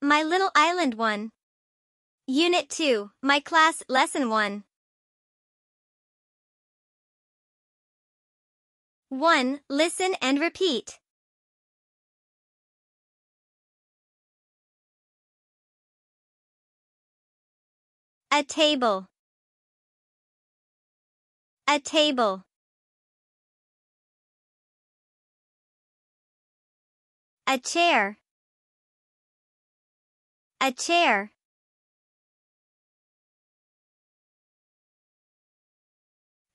My Little Island 1. Unit 2, My Class, Lesson 1. 1. Listen and repeat. A table. A table. A chair. A chair.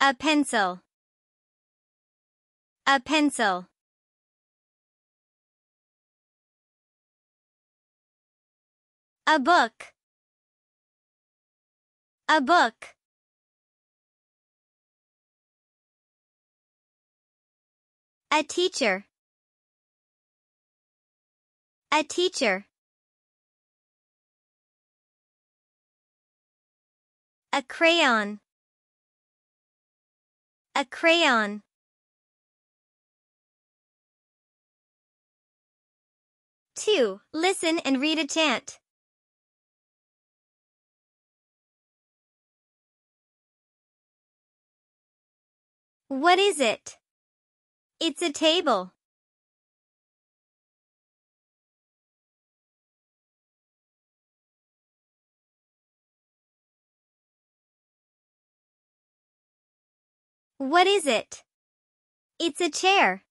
A pencil. A pencil. A book. A book. A teacher. A teacher. A crayon. A crayon. Two, listen and read a chant. What is it? It's a table. What is it? It's a chair.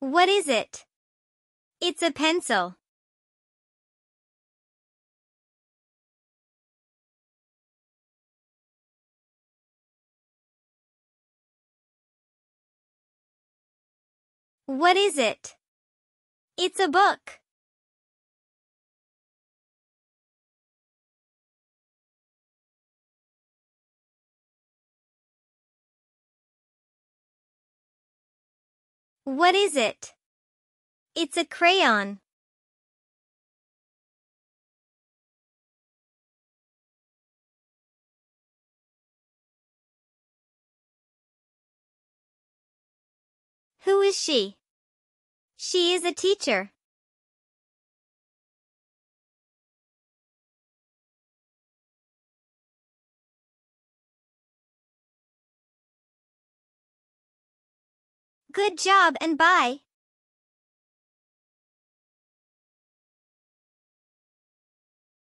What is it? It's a pencil. What is it? It's a book. What is it? It's a crayon. Is she? She is a teacher. Good job and bye.